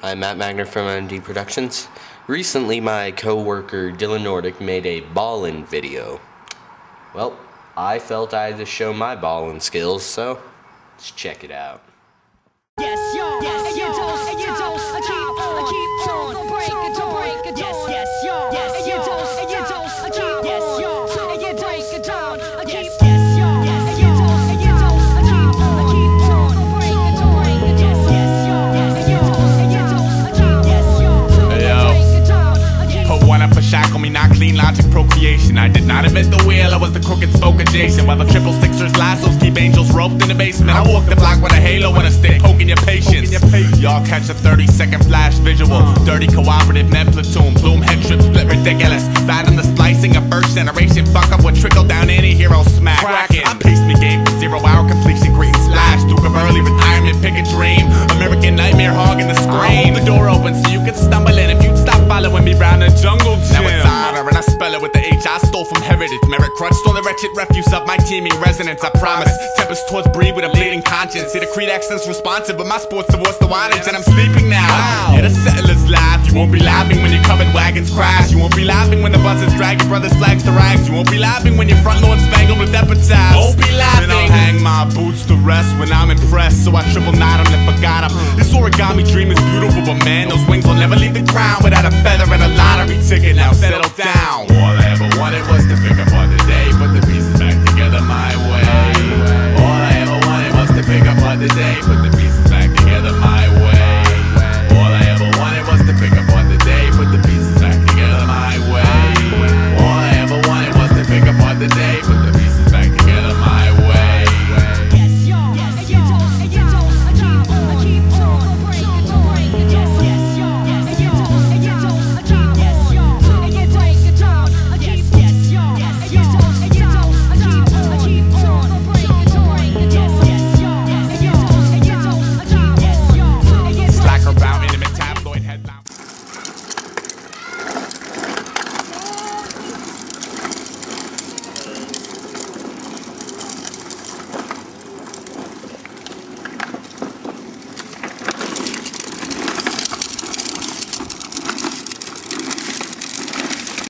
I'm Matt Magner from MD Productions. Recently, my co-worker Dylan Nordic made a ballin' video. Well, I felt I had to show my ballin' skills, so let's check it out. A shackle me, not clean logic procreation. I did not invent the wheel, I was the crooked spoke adjacent. While the triple sixers lassos keep angels roped in the basement. I walk the block with a halo and a stick, poking your patience. Y'all catch a 30 second flash visual. Dirty cooperative med platoon, bloom head trip split ridiculous. Bad in the splicing of first generation. Fuck up with trickle Merit crutch stole the wretched refuse of my teeming resonance. I promise. Tempest towards breed with a bleeding conscience. See the creed accent's responsive, but my sports divorce the wattage and I'm sleeping now. Yeah, the settlers laugh. You won't be laughing when your covered wagons crash. You won't be laughing when the buzzers drag your brother's flags to rags. You won't be laughing when your front lawn spangled with epitaphs. Won't be laughing. Then I'll hang my boots to rest when I'm impressed. So I triple knot 'em and forgot 'em. Hmm. This origami dream is beautiful, but man, those wings will never leave the ground without a feather and a lottery ticket. Now settle down.